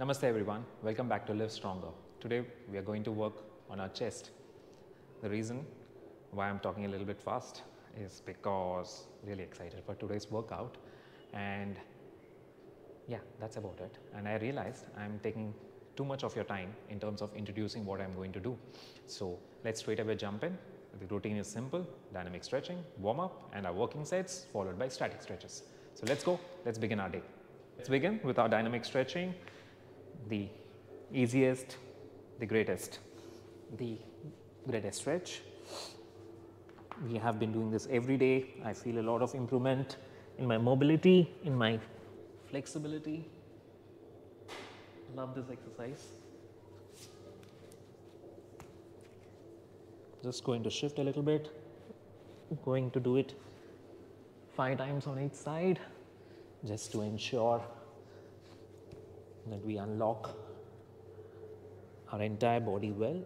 Namaste everyone, welcome back to Live Stronger. Today we are going to work on our chest. The reason why I'm talking a little bit fast is because really excited for today's workout and yeah, that's about it. And I realized I'm taking too much of your time in terms of introducing what I'm going to do. So let's straight away jump in. The routine is simple, dynamic stretching, warm up and our working sets followed by static stretches. So let's go, let's begin our day. Let's begin with our dynamic stretching, the easiest, the greatest, the greatest stretch. We have been doing this every day. I feel a lot of improvement in my mobility, in my flexibility. Love this exercise. Just going to shift a little bit, going to do it five times on each side just to ensure that we unlock our entire body well.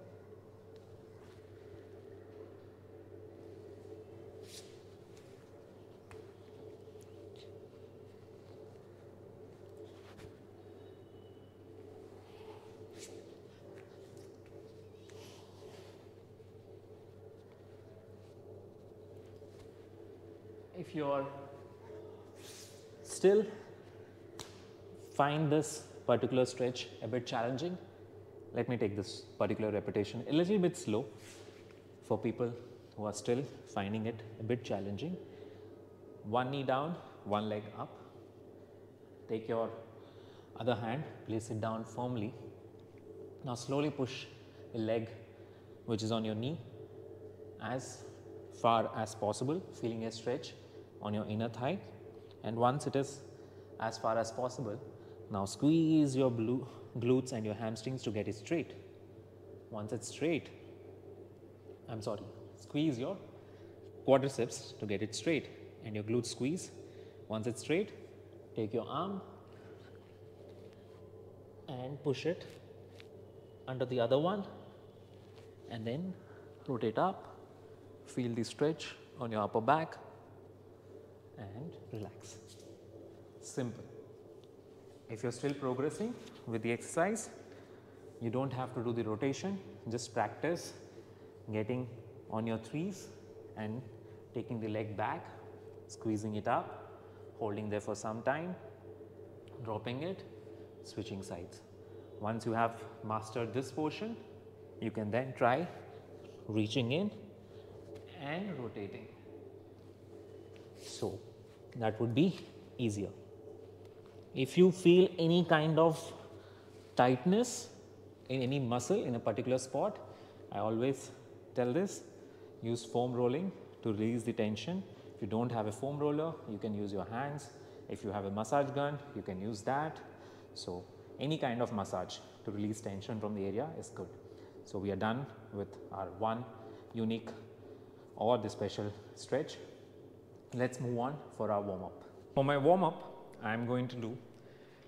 If you're still find this particular stretch a bit challenging, let me take this particular repetition a little bit slow for people who are still finding it a bit challenging. One knee down, one leg up. Take your other hand, place it down firmly. Now slowly push the leg which is on your knee as far as possible, feeling a stretch on your inner thigh and once it is as far as possible, now squeeze your glutes and your hamstrings to get it straight. Once it's straight, I'm sorry, squeeze your quadriceps to get it straight and your glutes squeeze. Once it's straight, take your arm and push it under the other one and then rotate up, feel the stretch on your upper back and relax. Simple. If you're still progressing with the exercise, you don't have to do the rotation, just practice getting on your threes and taking the leg back, squeezing it up, holding there for some time, dropping it, switching sides. Once you have mastered this portion, you can then try reaching in and rotating. So, that would be easier. If you feel any kind of tightness in any muscle in a particular spot, I always tell this use foam rolling to release the tension. If you don't have a foam roller, you can use your hands. If you have a massage gun, you can use that. So, any kind of massage to release tension from the area is good. So, we are done with our one unique or the special stretch. Let's move on for our warm up. For my warm up, I am going to do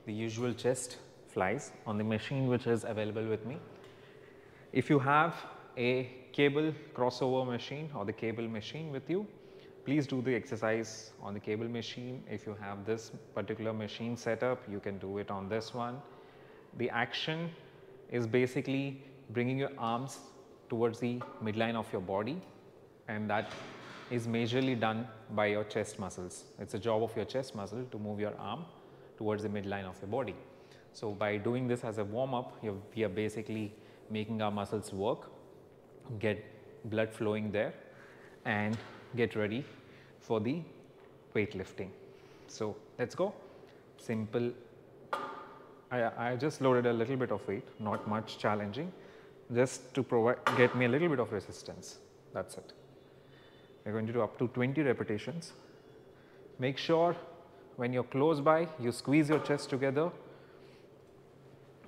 the usual chest flies on the machine which is available with me. If you have a cable crossover machine or the cable machine with you, please do the exercise on the cable machine. If you have this particular machine setup, you can do it on this one. The action is basically bringing your arms towards the midline of your body and that is majorly done by your chest muscles. It's a job of your chest muscle to move your arm towards the midline of your body. So, by doing this as a warm up, we are basically making our muscles work, get blood flowing there and get ready for the weightlifting. So, let us go. Simple. I, I just loaded a little bit of weight, not much challenging, just to provide get me a little bit of resistance. That is it. We are going to do up to 20 repetitions. Make sure when you are close by, you squeeze your chest together,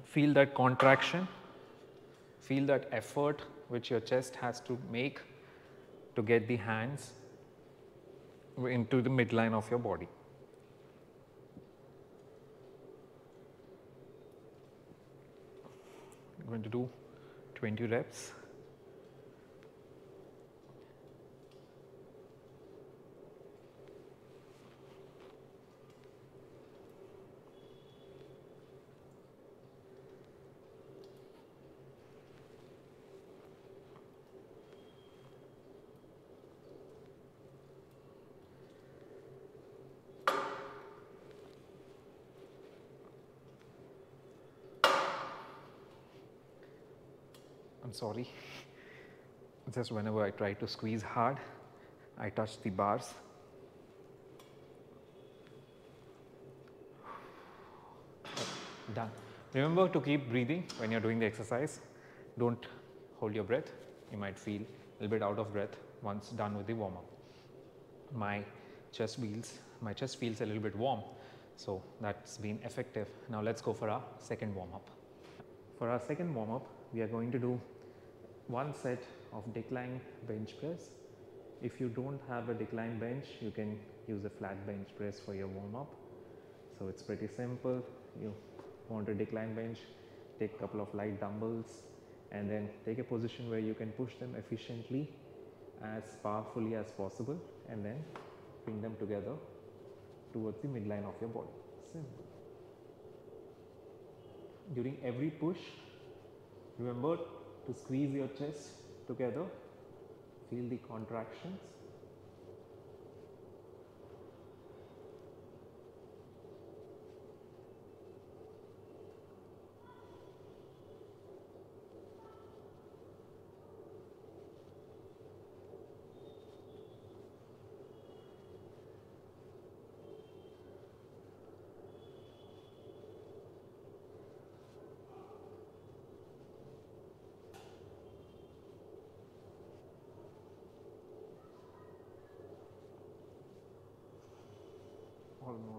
feel that contraction, feel that effort which your chest has to make to get the hands into the midline of your body. I'm going to do 20 reps. I'm sorry. Just whenever I try to squeeze hard, I touch the bars. Done. Remember to keep breathing when you're doing the exercise. Don't hold your breath. You might feel a little bit out of breath once done with the warm up. My chest feels, my chest feels a little bit warm. So that's been effective. Now let's go for our second warm up. For our second warm up, we are going to do one set of decline bench press. If you don't have a decline bench, you can use a flat bench press for your warm up. So it's pretty simple. You want a decline bench, take a couple of light dumbbells and then take a position where you can push them efficiently as powerfully as possible and then bring them together towards the midline of your body. Simple. During every push, remember to squeeze your chest together, feel the contractions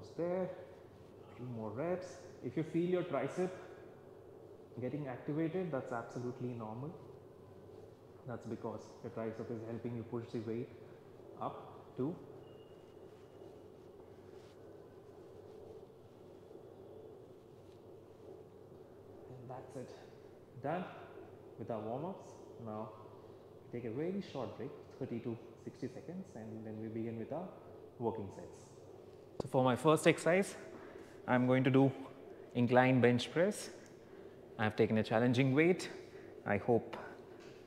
almost there. Few more reps. If you feel your tricep getting activated that's absolutely normal. That's because your tricep is helping you push the weight up to and that's it. Done with our warm-ups. Now take a very short break 30 to 60 seconds and then we begin with our working sets so for my first exercise, I'm going to do incline bench press. I've taken a challenging weight. I hope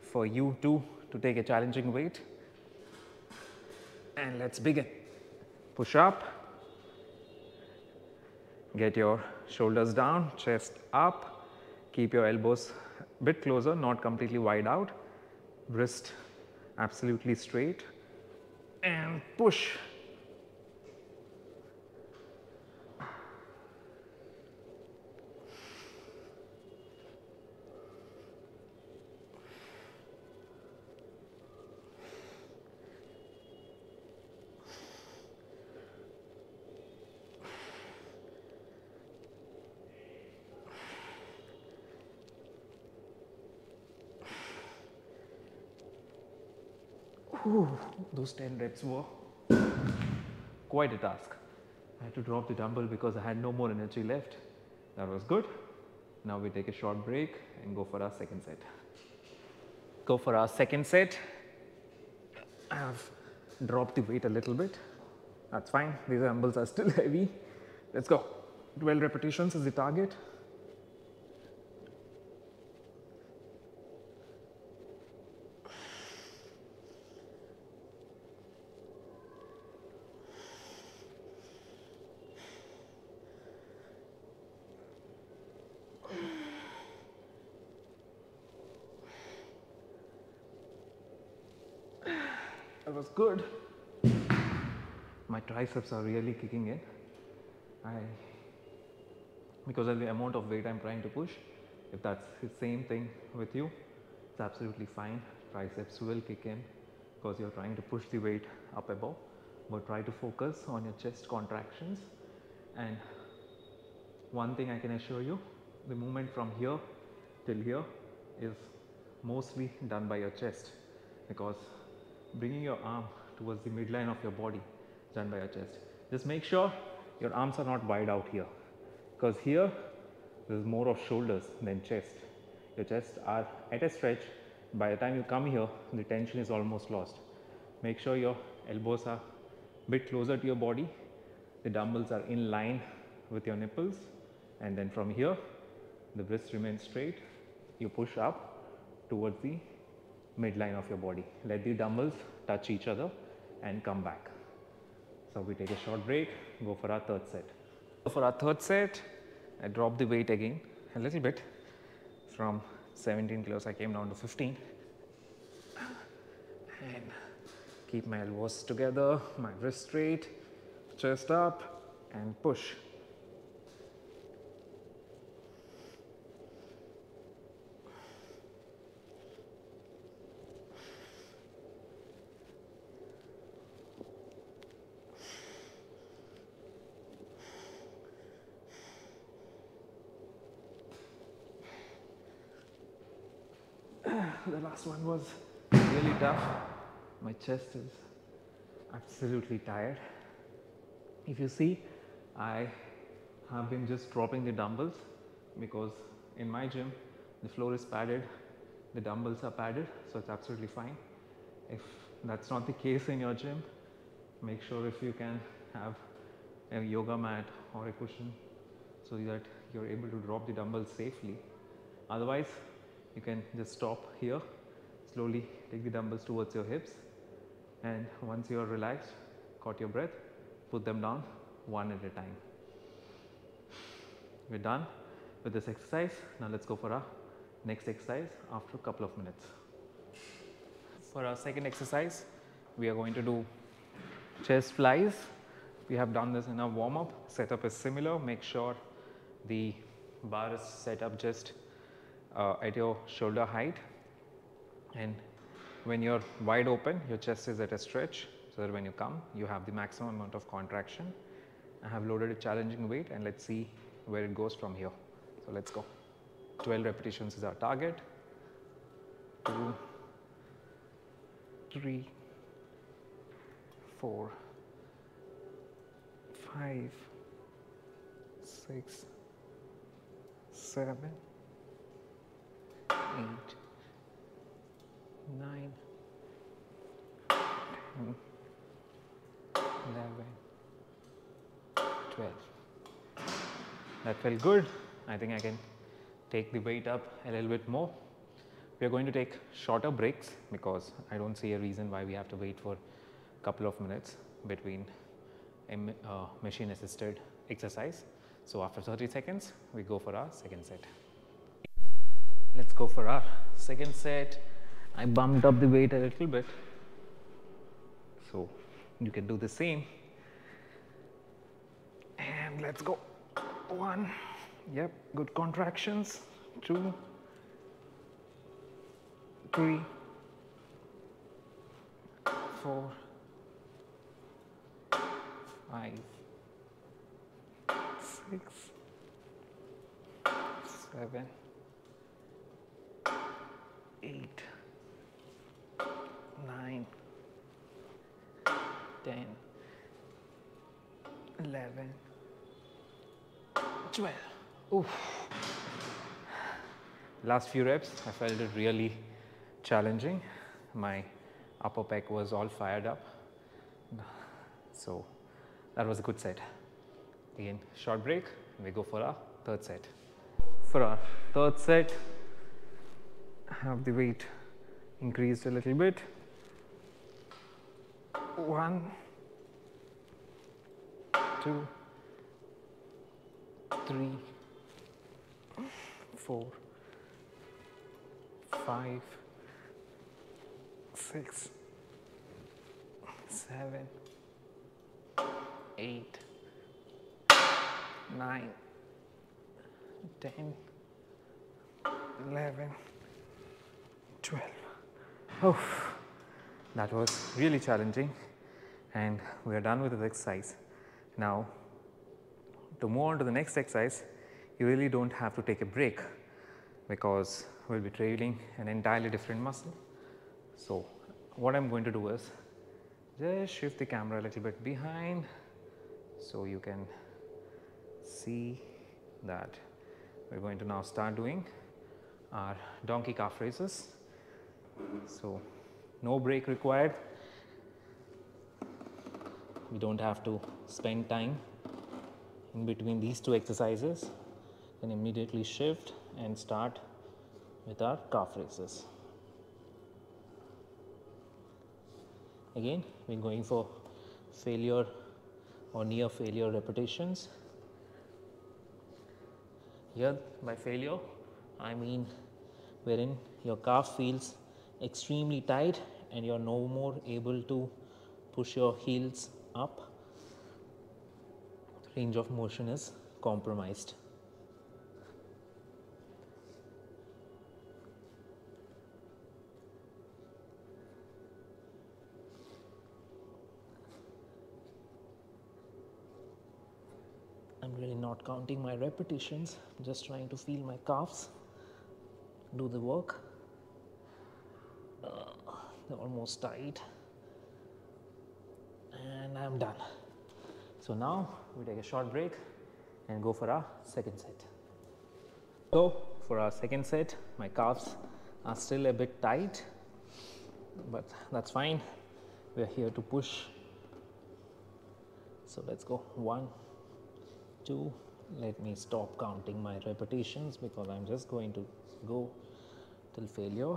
for you too to take a challenging weight. And let's begin. Push up. Get your shoulders down, chest up. Keep your elbows a bit closer, not completely wide out. Wrist absolutely straight. And push Whew, those 10 reps were quite a task. I had to drop the dumbbell because I had no more energy left. That was good. Now we take a short break and go for our second set. Go for our second set. I have dropped the weight a little bit. That's fine. These dumbbells are still heavy. Let's go. 12 repetitions is the target. That was good. My triceps are really kicking in. I, because of the amount of weight I'm trying to push, if that's the same thing with you, it's absolutely fine. Triceps will kick in because you're trying to push the weight up above, but try to focus on your chest contractions. And one thing I can assure you, the movement from here till here is mostly done by your chest because bringing your arm towards the midline of your body done by your chest. Just make sure your arms are not wide out here because here there is more of shoulders than chest. Your chest are at a stretch. By the time you come here, the tension is almost lost. Make sure your elbows are a bit closer to your body. The dumbbells are in line with your nipples and then from here the wrist remains straight. You push up towards the midline of your body. Let the dumbbells touch each other and come back. So we take a short break, go for our third set. For our third set, I drop the weight again a little bit from 17 kilos, I came down to 15. And keep my elbows together, my wrist straight, chest up and push. The last one was really tough. My chest is absolutely tired. If you see, I have been just dropping the dumbbells because in my gym the floor is padded, the dumbbells are padded, so it's absolutely fine. If that's not the case in your gym, make sure if you can have a yoga mat or a cushion so that you're able to drop the dumbbells safely. Otherwise, you can just stop here, slowly take the dumbbells towards your hips and once you are relaxed, caught your breath, put them down one at a time. We're done with this exercise. Now let's go for our next exercise after a couple of minutes. For our second exercise, we are going to do chest flies. We have done this in our warm up. Setup is similar. Make sure the bar is set up just uh, at your shoulder height and when you're wide open your chest is at a stretch so that when you come you have the maximum amount of contraction. I have loaded a challenging weight and let's see where it goes from here. So let's go. 12 repetitions is our target. Two, three, four, five, six, seven, eight, nine, ten, eleven, twelve. That felt good. I think I can take the weight up a little bit more. We are going to take shorter breaks because I don't see a reason why we have to wait for a couple of minutes between a uh, machine assisted exercise. So after 30 seconds, we go for our second set. Let's go for our second set. I bumped up the weight a little bit. So you can do the same. And let's go. One. Yep, good contractions. Two. Three. Four. Five. Six. Seven eight, nine, ten, eleven, twelve. Oof. Last few reps, I felt it really challenging. My upper pec was all fired up. So that was a good set. Again, short break, we go for our third set. For our third set, have the weight increased a little bit. One, two, three, four, five, six, seven, eight, nine, ten, eleven. 12. Oh, that was really challenging and we are done with this exercise. Now, to move on to the next exercise, you really don't have to take a break because we'll be trailing an entirely different muscle. So, what I'm going to do is just shift the camera a little bit behind so you can see that we're going to now start doing our donkey calf raises. So, no break required. We don't have to spend time in between these two exercises. Then immediately shift and start with our calf raises. Again, we're going for failure or near failure repetitions. Here by failure, I mean wherein your calf feels extremely tight and you're no more able to push your heels up. Range of motion is compromised. I'm really not counting my repetitions, I'm just trying to feel my calves do the work. They're almost tight, and I'm done. So now we take a short break and go for our second set. So for our second set, my calves are still a bit tight, but that's fine. We're here to push. So let's go one, two. Let me stop counting my repetitions because I'm just going to go till failure.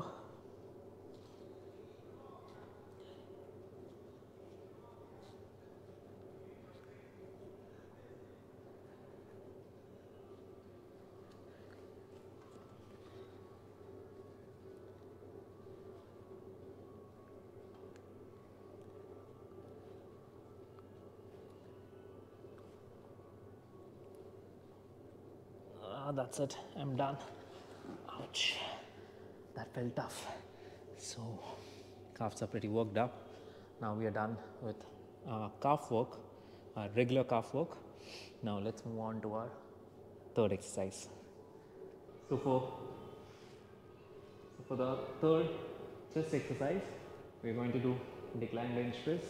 Ah, that's it. I'm done. Ouch. That felt tough. So, calves are pretty worked up. Now we are done with uh, calf work, uh, regular calf work. Now let's move on to our third exercise. So for so for the third chest exercise, we're going to do decline bench press.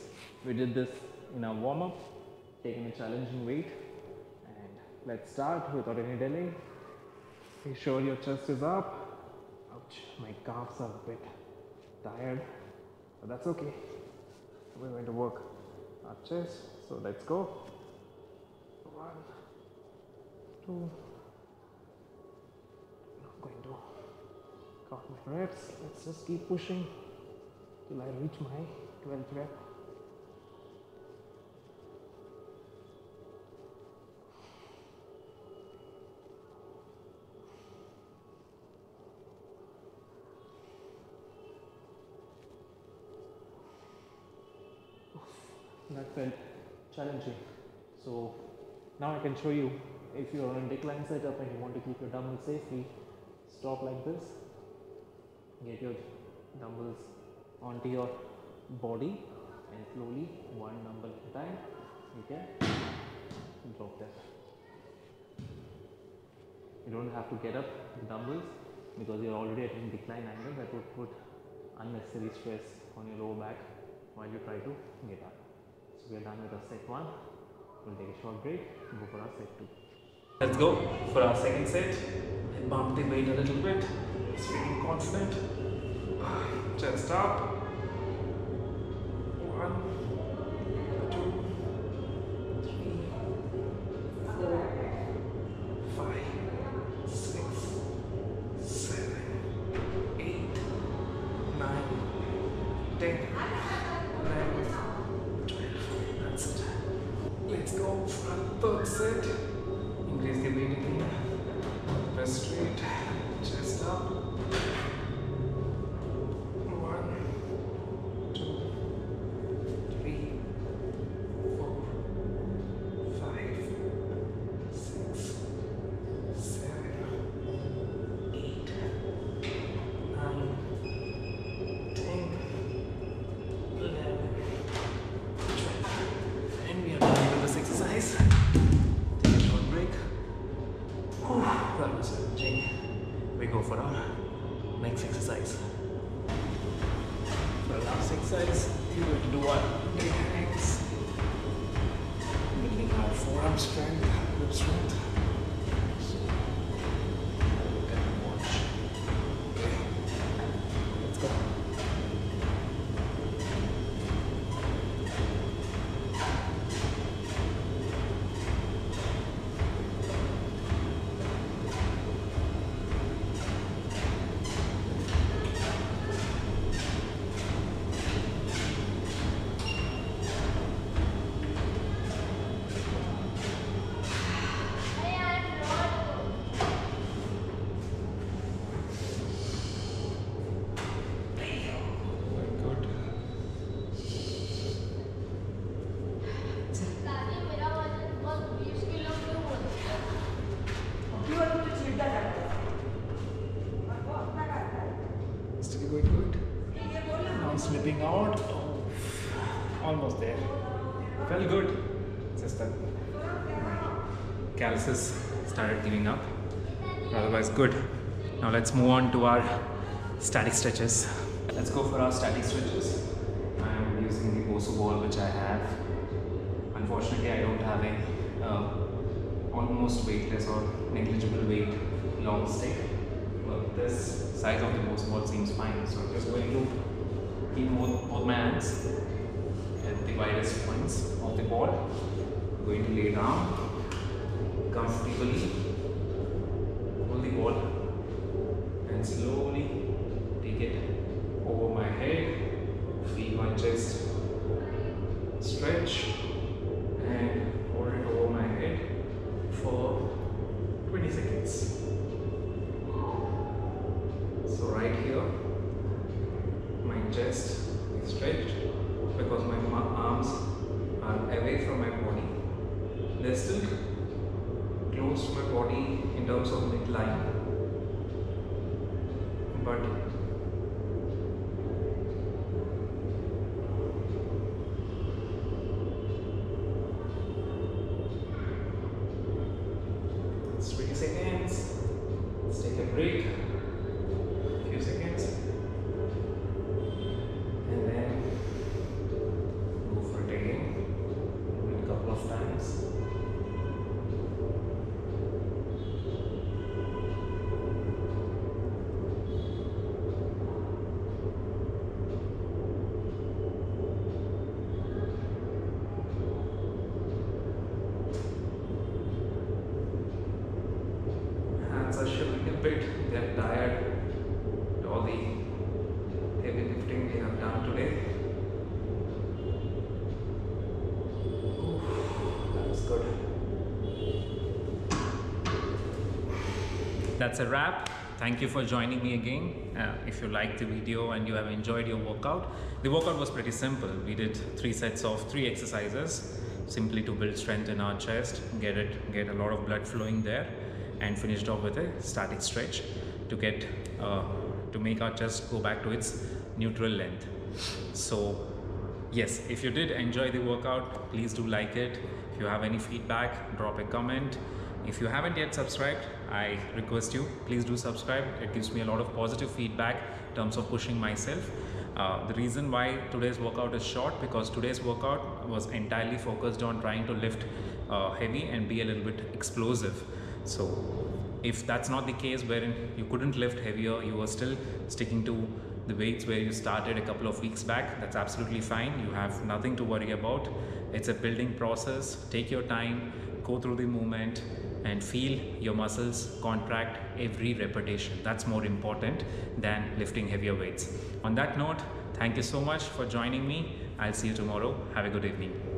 We did this in our warm up, taking a challenging weight. Let's start without any delay. Make sure your chest is up. Ouch, my calves are a bit tired, but that's okay. We're going to work our chest. So let's go. One, two. Not going to count my reps. Let's just keep pushing till I reach my 12th rep. challenging. So now I can show you if you're on decline setup and you want to keep your dumbbells safely, stop like this, get your dumbbells onto your body and slowly one dumbbell at a time you can drop them. You don't have to get up the dumbbells because you're already at a decline angle that would put unnecessary stress on your lower back while you try to get up. We are done with our set one. We'll take a short break and go for our set two. Let's go for our second set. I bumped the weight a little bit. It's feeling confident. Chest up. One, two, three, four, five, six, seven, eight, nine, ten, eleven, twelve. That's it. Let's go for our third set. Increase the weight again. Press straight. Chest up. One, two, three, four, five, six, seven, eight, nine, ten, eleven, twelve. And we are done with this exercise. Take a short break. Whew, that was challenging. We go for our next exercise. For the last exercise, going to do our dead hangs. Building our forearm strength, grip strength. Giving up. Otherwise, good. Now let's move on to our static stretches. Let's go for our static stretches. I am using the Bosu ball which I have. Unfortunately, I don't have a uh, almost weightless or negligible weight long stick. But this size of the Bosu ball seems fine. So I'm just going to keep both, both my hands at the widest points of the ball. I'm going to lay down comfortably, and slowly take it over my head, feel my chest stretch and hold it over my head for 20 seconds. So right here, my chest is stretched because my arms are away from my body. They're still body in terms of midline, but it's 20 seconds. Let's take a break. Few seconds. And then go for it again. Do it a couple of times. hands are shivering a bit. They're tired. All the heavy lifting they have done today. That was good. That's a wrap. Thank you for joining me again. Uh, if you liked the video and you have enjoyed your workout, the workout was pretty simple. We did three sets of three exercises simply to build strength in our chest, get it, get a lot of blood flowing there, and finished off with a static stretch to get uh, to make our chest go back to its neutral length. So yes if you did enjoy the workout please do like it. If you have any feedback drop a comment. If you haven't yet subscribed i request you please do subscribe. It gives me a lot of positive feedback in terms of pushing myself. Uh, the reason why today's workout is short because today's workout was entirely focused on trying to lift uh, heavy and be a little bit explosive so if that's not the case wherein you couldn't lift heavier you were still sticking to the weights where you started a couple of weeks back that's absolutely fine. You have nothing to worry about. It's a building process. Take your time go through the movement and feel your muscles contract every repetition. That's more important than lifting heavier weights. On that note thank you so much for joining me. I'll see you tomorrow. Have a good evening